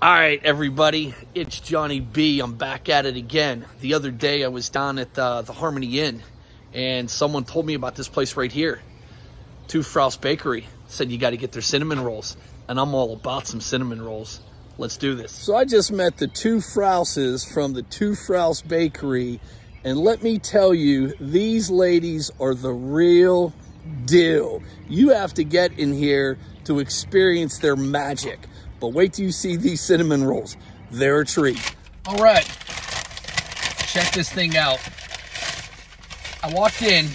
All right, everybody, it's Johnny B. I'm back at it again. The other day, I was down at uh, the Harmony Inn, and someone told me about this place right here, Two Frau's Bakery. Said you got to get their cinnamon rolls, and I'm all about some cinnamon rolls. Let's do this. So I just met the two Frauses from the Two Fraus Bakery, and let me tell you, these ladies are the real deal. You have to get in here to experience their magic. But wait till you see these cinnamon rolls. They're a treat. All right, check this thing out. I walked in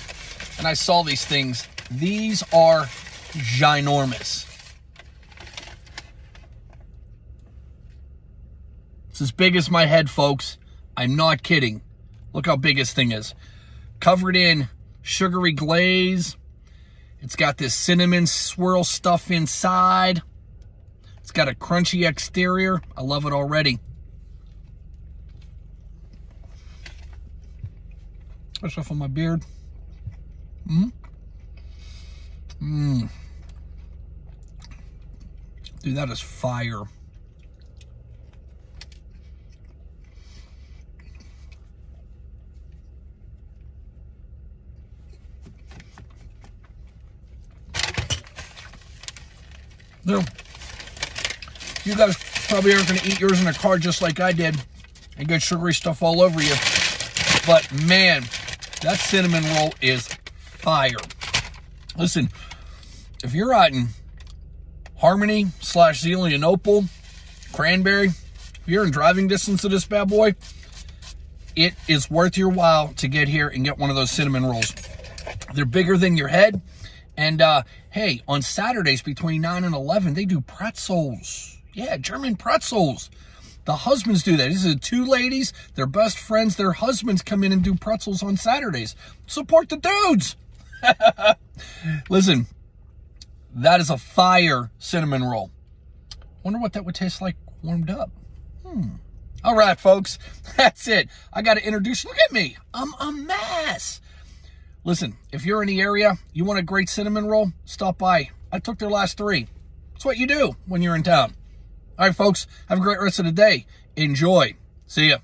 and I saw these things. These are ginormous. It's as big as my head, folks. I'm not kidding. Look how big this thing is. Covered in sugary glaze. It's got this cinnamon swirl stuff inside. It's got a crunchy exterior. I love it already. That off on my beard. Mmm. Mmm. Dude, that is fire. No. You guys probably aren't going to eat yours in a car just like I did and get sugary stuff all over you. But man, that cinnamon roll is fire. Listen, if you're out in Harmony slash Zelienople, Cranberry, if you're in driving distance of this bad boy, it is worth your while to get here and get one of those cinnamon rolls. They're bigger than your head. And uh, hey, on Saturdays between 9 and 11, they do pretzels. Yeah, German pretzels. The husbands do that. These are two ladies, they're best friends. Their husbands come in and do pretzels on Saturdays. Support the dudes. Listen, that is a fire cinnamon roll. Wonder what that would taste like warmed up. Hmm. All right, folks, that's it. I got to introduce. Look at me. I'm a mess. Listen, if you're in the area, you want a great cinnamon roll, stop by. I took their last three. It's what you do when you're in town. All right, folks, have a great rest of the day. Enjoy. See ya.